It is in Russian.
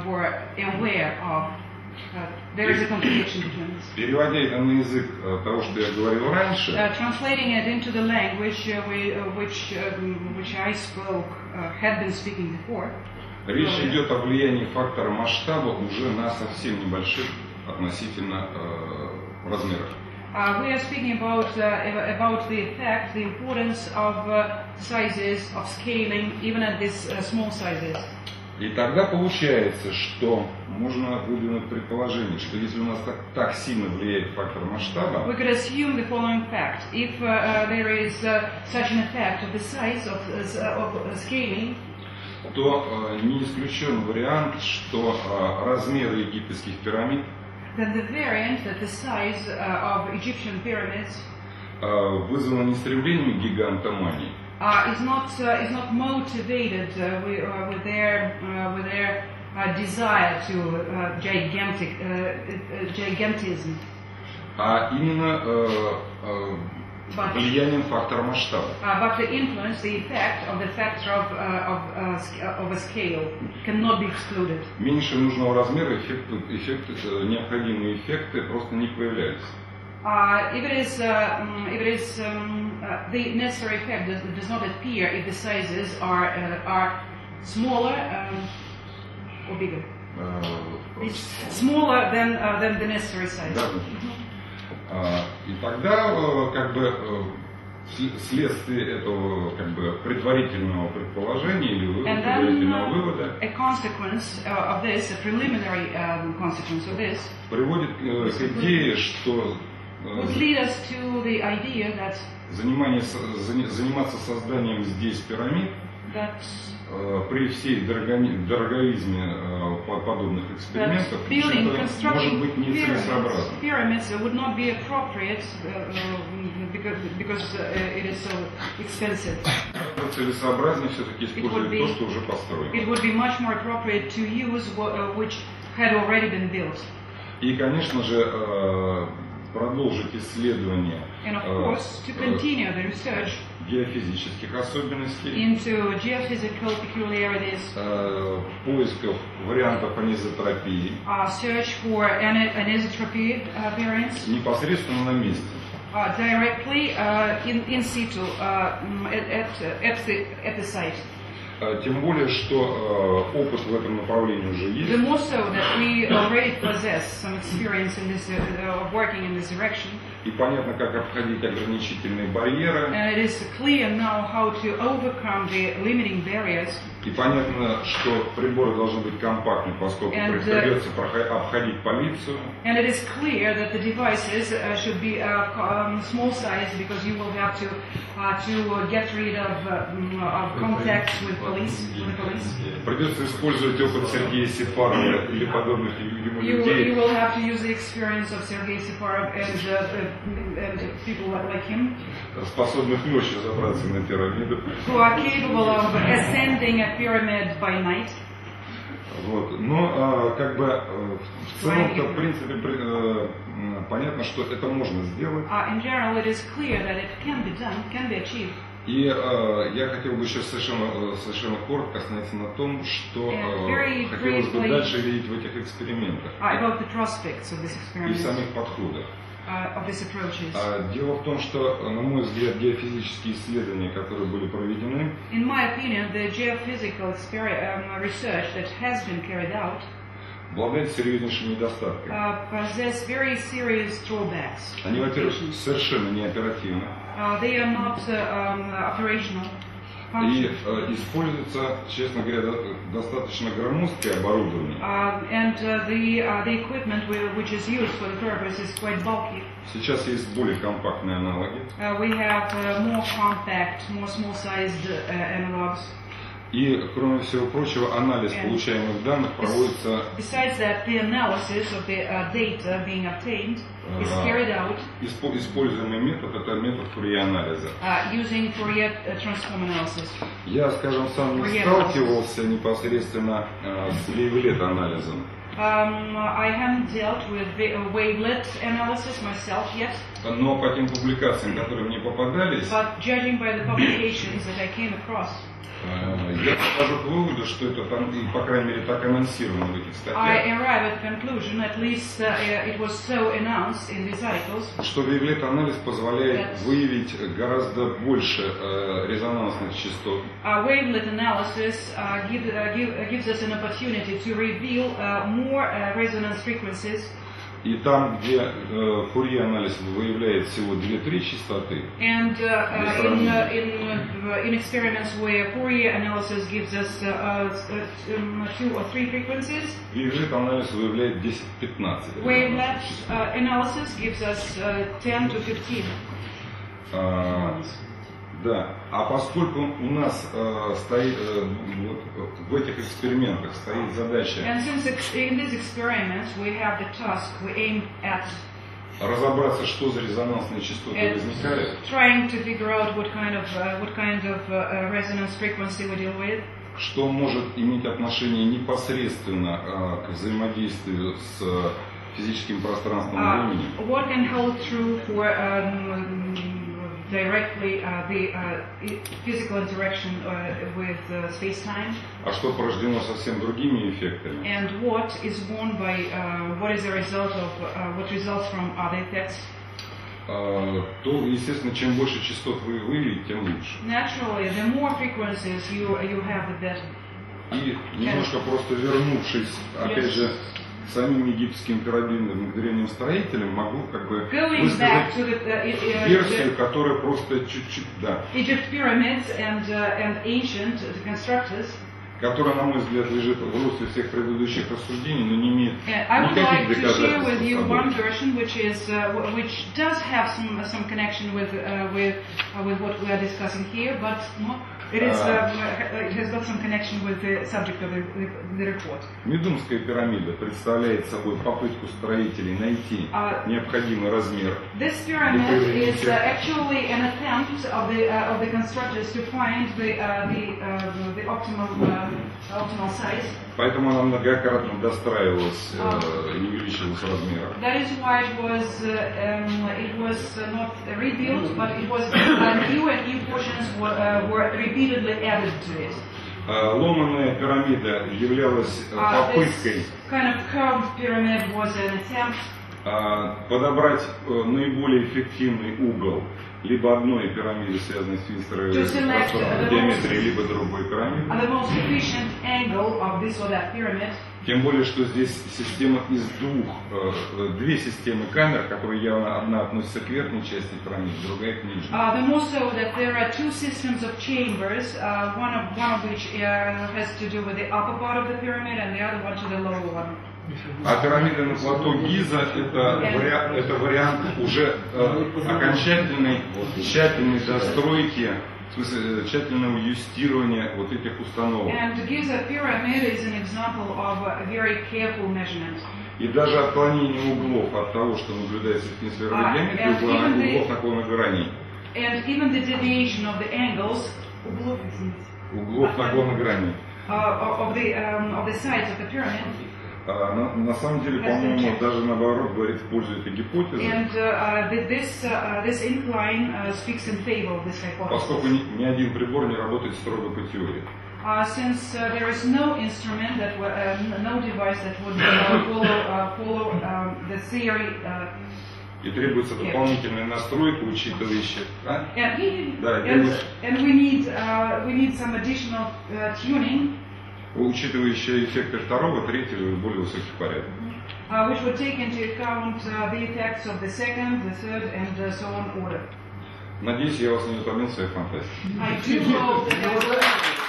uh, were aware of. Uh, there is a contradiction between this. Переводя это на язык э, того, что я говорил раньше, Uh, translating it into the language uh, we, uh, which, um, which I spoke, uh, had been speaking before, речь идет о влиянии фактора масштаба уже на совсем небольших относительно э, размерах. uh, we are speaking about, uh, about the effect, the importance of uh, sizes, of scaling, even at these uh, small sizes. И тогда получается, что можно выдвинуть предположение, что если у нас так, так сильно влияет фактор масштаба, We could assume the following fact. If uh, uh, there is uh, such an effect of the size of, uh, uh, of uh, scaling, то э, не исключен вариант, что э, размеры египетских пирамид then the variant that the size uh, of Egyptian pyramids э, вызвано не стремлением гигантомании, uh, is not uh, is not motivated uh, with, uh, with their uh, with their uh, desire to uh, gigantic uh, uh, gigantism, а именно э, э, but влиянием фактора масштаба. uh, but the influence, the effect of the factor of uh, of, uh, uh, of a scale cannot be excluded. Меньше нужного размера эффекты, эффекты, э, необходимые эффекты просто не появляются. Uh, if it is, uh, mm, if it is um, uh, the necessary effect does, does not appear if the sizes are uh, are smaller um, or bigger, Э, It's smaller than uh, than the necessary size. Да. А, И тогда э, как бы э, всле- вследствие этого как бы предварительного предположения или вы- And then предварительного uh, вывода a consequence uh, of this, a preliminary um, consequence of this, приводит э, к идее, что э, would lead us to the idea that занимание заниматься созданием здесь пирамид that э, при всей дороговизме э, по- подобных экспериментов это может быть нецелесообразно. pyramids would not be appropriate uh, uh, because, because uh, it is so expensive. Целесообразнее все-таки использовать то, что уже построено. It would be much more appropriate to use what, uh, which had already been built. И, конечно же, э, продолжить исследование э, э, геофизических особенностей, э, поисков вариантов анизотропии uh, uh, непосредственно на месте. uh, directly uh, in, in situ uh, mm, at, at, at, the, at the site. Э, Тем более, что э, опыт в этом направлении уже The есть. more so that we already possess some experience in this, uh, of working in this direction, И понятно, как обходить ограничительные барьеры. and it is clear now how to overcome the limiting barriers И понятно, что приборы должны быть компактны, поскольку And, uh, придется обходить полицию. And it is clear that the devices uh, should be uh, um, small size because you will have to uh, to uh, get rid of, uh, mm, of contacts with police. With the police. Придется использовать опыт Сергея Сефарова или подобных ему You, людей. you will have to use the experience of Sergei Separov and, uh, uh, and people like like him способных ночью забраться на пирамиду. who are capable of ascending a pyramid by night. Вот. Но а, как бы э, в целом-то, в принципе, при- э, понятно, что это можно сделать. Achieved. И э, я хотел бы еще совершенно, э, совершенно коротко остановиться на том, что э, хотелось бы дальше видеть в этих экспериментах и experiment, самих подходах. Uh. А, Дело в том, что, э, на мой взгляд, геофизические исследования, которые были проведены, In my opinion, the geophysical experi- um, research that has been carried out обладают серьезнейшими недостатками. uh, possess very serious drawbacks. Они, во-первых, совершенно не оперативны. Uh, they are not uh, um, operational И э, используется, честно говоря, до- достаточно громоздкое оборудование. Uh, and uh, the, uh, the equipment wi- which is used for the purpose is quite bulky. Сейчас есть более компактные аналоги. Uh, we have uh, more compact, more small-sized uh, analogs. И, кроме всего прочего, анализ And- получаемых данных проводится Besides that, the analysis of the uh, data being obtained is carried out испо- используемый метод это метод Фурье-анализа. uh, using Fourier uh, transform analysis. Я, скажем, сам не сталкивался непосредственно с вейвлет-анализом. Um, I haven't dealt with the uh, wavelet analysis myself yet, Но по тем публикациям, которые мне попадались, but judging by the publications that I came across, я прихожу к выводу, что это там, и, по крайней мере, так анонсировано в этих статьях, arrive at the conclusion, at least uh, uh, it was so announced in these articles, что вейвлет-анализ позволяет выявить гораздо больше э, резонансных частот, uh, wavelet analysis uh, give, uh, give, uh, gives us an opportunity to reveal uh, more uh, resonance frequencies. И там, где э, Фурье-анализ выявляет всего 2-3 частоты, And uh, uh, in, uh, in, uh, in experiments where Fourier analysis gives us uh, uh, um, two or three frequencies, вейвлет-анализ выявляет 10-15 wavelet uh, analysis gives us uh, 10 to 15. А, да, а поскольку у нас э, стоит э, вот, в этих экспериментах стоит задача разобраться, что за резонансные частоты возникают, kind of uh, kind of uh, uh, we deal with, что может иметь отношение непосредственно э, к взаимодействию с э, физическим пространством и uh, directly uh, the uh, i- physical interaction uh, with uh, space-time, а что порождено совсем другими эффектами, and what is borne by uh, what is the result of uh, what results from other effects. э, то, естественно, чем больше частот вы выявите, тем лучше. Naturally, the more frequencies you you have, the better. И немножко просто вернувшись, опять Yes. же, к самим египетским пирамидным древним строителям, могу как бы высказать uh, i- uh, версию, которая просто чуть-чуть, да, Egypt pyramids and uh, and ancient constructors, которая, на мой взгляд, лежит в русле всех предыдущих рассуждений, но не имеет Uh, никаких доказательств. uh, uh, uh, it is Uh, um, uh, it has got some connection with the subject of the, the, the report. Медумская пирамида представляет собой попытку строителей найти А- необходимый размер This pyramid is uh, actually an attempt of the uh, of the constructors to find the uh, the uh, the optimal uh. Поэтому она многократно достраивалась А. э, и увеличивалась в размерах. That is why it was uh, um, it was uh, not rebuilt, but it was uh, new and new portions were, uh, were repeatedly added to it. Э, Ломаная пирамида являлась э, Uh, попыткой kind of curved pyramid was an attempt э, подобрать э, наиболее эффективный угол либо одной пирамиды, связанной с the геометрией, либо другой пирамиды. Тем более, что здесь система из двух, э, э, две системы камер, которые явно одна относится к верхней части пирамиды, другая к нижней. Uh, the more so that there are two systems of chambers, uh, one of one of which uh, has to do with the upper part of the pyramid and the other one to the lower one. А пирамида на плато Гиза это, вариант, это вариант уже э, окончательной, тщательной достройки, в смысле э, тщательного юстирования вот этих установок. И даже отклонение углов от того, что наблюдается в Кинслеровой А, углов наклона граней. And even the deviation of the angles Углов наклона граней. uh, of the um, of the sides of the pyramid, А, на, на самом деле, по-моему, даже наоборот говорит в пользу этой гипотезы, and uh, uh, th- this uh, this incline uh, speaks in favor of this поскольку hypothesis. ни, ни один прибор не работает строго по теории. Uh, since uh, there is no instrument that w- uh, no device that would uh, follow uh, follow um, the theory. Uh, И требуется дополнительная настройка, учитывающая... А? and, Да, and, and we need uh, we need some additional uh, tuning, учитывающая эффекты второго, третьего и более высоких порядков. uh, which would take into account uh, the effects of the second, the third, and uh, so on order. Надеюсь, я вас не утомил своей фантазией. I do hope that I will